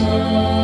Master.